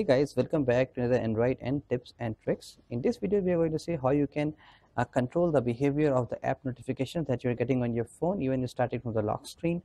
Hey guys, welcome back to another Android N tips and tricks. In this video, we are going to see how you can uh, control the behavior of the app notifications that you're getting on your phone, even you starting from the lock screen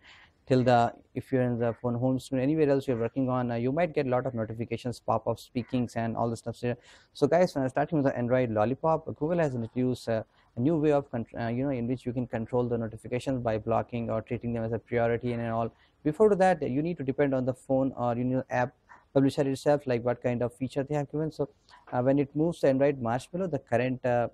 till the, if you're in the phone home screen, anywhere else you're working on, uh, you might get a lot of notifications, pop-ups, speakings and all the stuff here. So guys, when starting with the Android Lollipop, Google has introduced uh, a new way of, uh, you know, in which you can control the notifications by blocking or treating them as a priority and all. Before that, you need to depend on the phone or you know app publisher itself like what kind of feature they have given. So uh, when it moves to android marshmallow the current uh,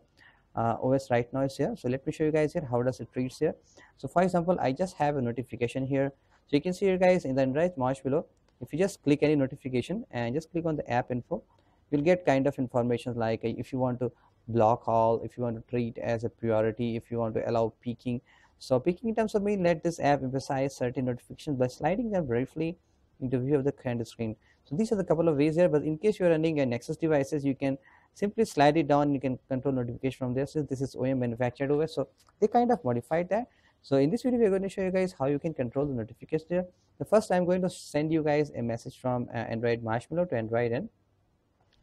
uh, os right now is here. So let me show you guys here how does it treats here. So for example i just have a notification here. So you can see here guys in the android marshmallow if you just click any notification and just click on the app info you'll get kind of information like if you want to block all if you want to treat as a priority if you want to allow peeking. So peeking in terms of me let this app emphasize certain notifications by sliding them briefly into view of the current screen so these are the couple of ways here, but in case you are running a Nexus devices, you can simply slide it down. You can control notification from there. So this is OEM manufactured OS. So they kind of modified that. So in this video, we're going to show you guys how you can control the notification there. The first, I'm going to send you guys a message from uh, Android Marshmallow to Android N.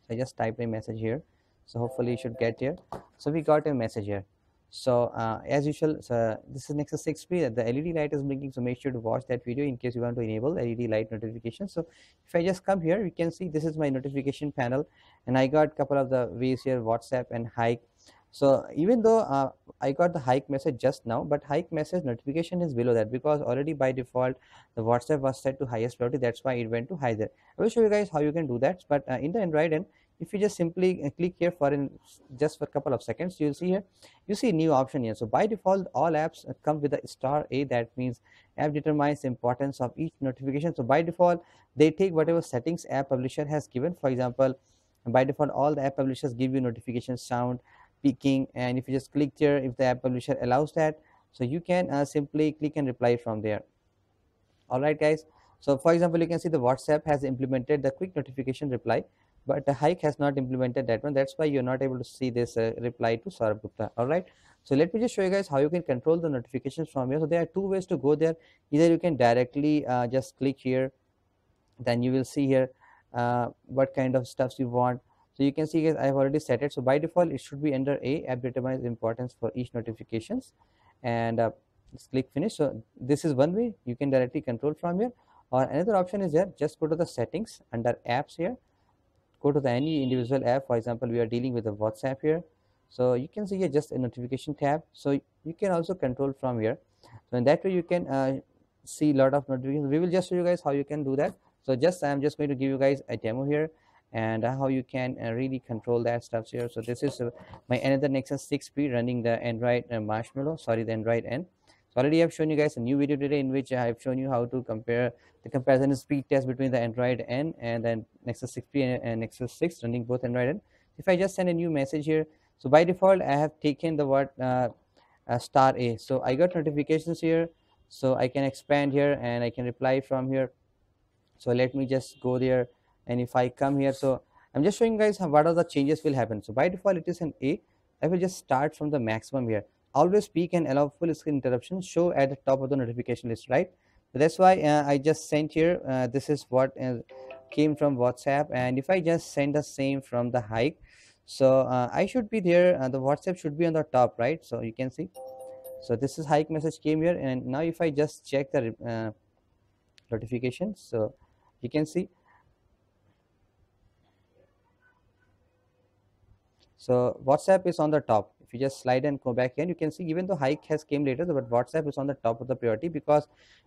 So I just type a message here. So hopefully you should get here. So we got a message here. So uh, as usual, so this is Nexus 6P. The LED light is blinking, so make sure to watch that video in case you want to enable LED light notification. So if I just come here, you can see this is my notification panel, and I got a couple of the ways here: WhatsApp and Hike. So even though uh, I got the hike message just now, but hike message notification is below that because already by default the WhatsApp was set to highest priority. That's why it went to high there. I will show you guys how you can do that. But uh, in the Android N, if you just simply uh, click here for in just for a couple of seconds you'll see here you see new option here. So by default all apps uh, come with a star a. That means app determines the importance of each notification. So by default they take whatever settings app publisher has given. For example by default all the app publishers give you notification sound peeking and if you just click here if the app publisher allows that so you can uh, simply click and reply from there. All right guys. So for example you can see the whatsapp has implemented the quick notification reply but hike has not implemented that one. That's why you're not able to see this uh, reply to Saurabh Gupta. All right? So let me just show you guys how you can control the notifications from here. So there are two ways to go there. Either you can directly uh, just click here. Then you will see here uh, what kind of stuffs you want. So you can see guys I have already set it. So by default it should be under a app determines importance for each notifications. And uh, just click finish. So this is one way you can directly control from here. Or another option is here just go to the settings under apps here go to the any individual app. For example we are dealing with the whatsapp here. So you can see here just a notification tab. So you can also control from here. So in that way you can uh, see a lot of notifications. We will just show you guys how you can do that. So just i'm just going to give you guys a demo here and uh, how you can uh, really control that stuff here. So this is uh, my another nexus 6p running the android uh, marshmallow. Sorry the android n already i've shown you guys a new video today in which i've shown you how to compare the comparison speed test between the android n and then nexus 6p and, and nexus 6 running both android n. If i just send a new message here so by default i have taken the word uh, uh, star a. So i got notifications here. So i can expand here and i can reply from here. So let me just go there. And if i come here so i'm just showing guys how, what are the changes will happen. So by default it is an a. I will just start from the maximum here always peek and allow full screen interruption show at the top of the notification list right? So that's why uh, i just sent here uh, this is what uh, came from whatsapp and if i just send the same from the hike so uh, i should be there uh, the whatsapp should be on the top right? So you can see. So this is hike message came here and now if i just check the notifications so you can see. So whatsapp is on the top if you just slide and go back here you can see even though hike has came later but whatsapp is on the top of the priority because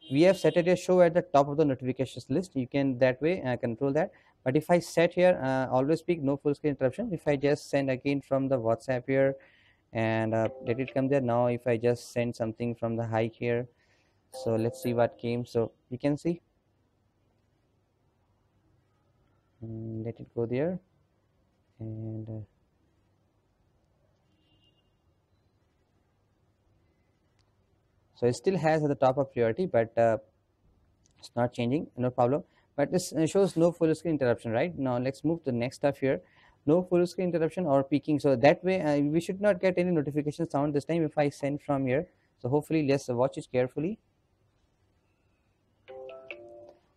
we have set it a show at the top of the notifications list. You can that way uh, control that. But if i set here uh, always peek no full screen interruption. If i just send again from the whatsapp here and uh, let it come there. Now if i just send something from the hike here. So let's see what came. So you can see. Mm, let it go there. And so it still has at the top of priority but uh, it's not changing no problem. But this uh, shows no full screen interruption right? Now let's move to the next stuff here. No full screen interruption or peeking so that way uh, we should not get any notification sound this time if i send from here. So hopefully let's watch it carefully.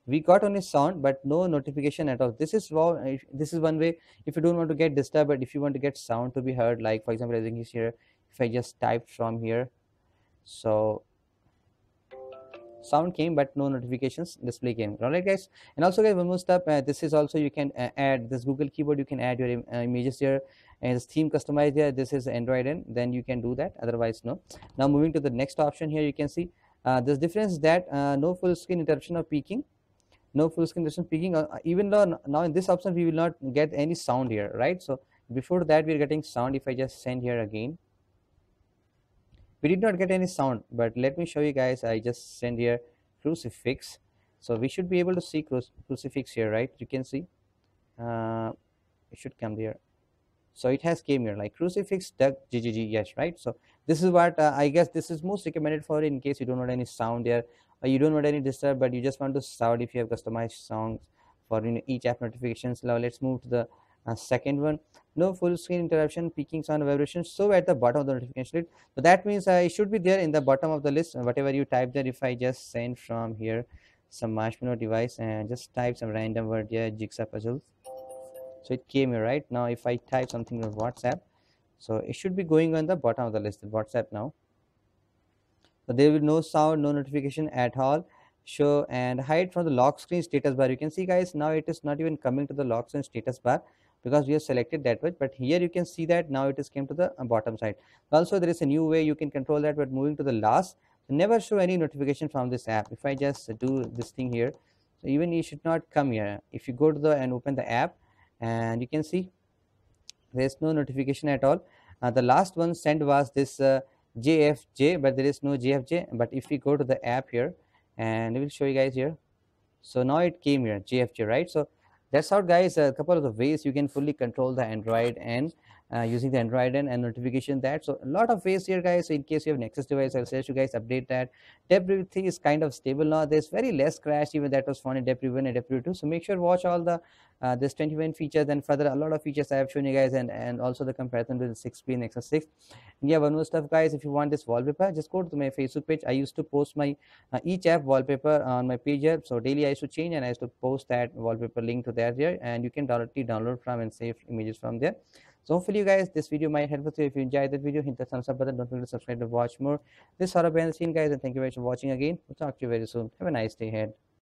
We got only sound but no notification at all. This is wow this is one way if you don't want to get disturbed but if you want to get sound to be heard like for example as you here if i just type from here. So sound came but no notifications display came. All right guys. And also guys one more step uh, this is also you can uh, add this google keyboard. You can add your uh, images here. And this theme customized here. This is android and then you can do that. Otherwise no. Now moving to the next option here you can see uh, this difference is that uh, no full screen interruption or peeking. No full screen interruption peeking. Even though now in this option we will not get any sound here right? So before that we're getting sound if i just send here again we did not get any sound but let me show you guys. I just send here crucifix. So we should be able to see cru crucifix here right? You can see? Uh, it should come here so it has came here like crucifix duck ggg yes right? So this is what uh, i guess this is most recommended for in case you don't want any sound there or you don't want any disturb but you just want to sound if you have customized songs for you know, each app notifications. Now let's move to the uh, second one no full screen interruption peeking sound vibration so at the bottom of the notification list. So that means uh, it should be there in the bottom of the list. Whatever you type there if i just send from here some marshmallow device and just type some random word here jigsaw puzzle so it came here right? Now if i type something on whatsapp so it should be going on the bottom of the list whatsapp now. So there will be no sound no notification at all. Show and hide from the lock screen status bar. You can see guys now it is not even coming to the lock screen status bar because we have selected that way but here you can see that now it is came to the uh, bottom side. Also there is a new way you can control that but moving to the last never show any notification from this app. If i just do this thing here so even you should not come here. If you go to the and open the app and you can see there's no notification at all. Uh, the last one sent was this uh, jfj but there is no jfj but if we go to the app here and we will show you guys here. So now it came here jfj right? So that's how guys. A couple of the ways you can fully control the android n uh, using the android n, notification that. So a lot of ways here guys. So in case you have nexus device i'll suggest you guys update that. Dep everything is kind of stable now. There's very less crash even that was found in dep 1 and dep 2 so make sure watch all the uh, this 21 features and further a lot of features i have shown you guys and and also the comparison with the 6p and nexus 6 and yeah one more stuff guys. If you want this wallpaper just go to my facebook page. I used to post my uh, each app wallpaper on my page here. So daily i used to change and i used to post that wallpaper link to that here. And you can directly download from and save images from there so hopefully you guys this video might help with you. If you enjoyed that video hit the thumbs up button. Don't forget to subscribe to watch more. This behind the scene guys and thank you very much for watching again. We'll talk to you very soon. Have a nice day ahead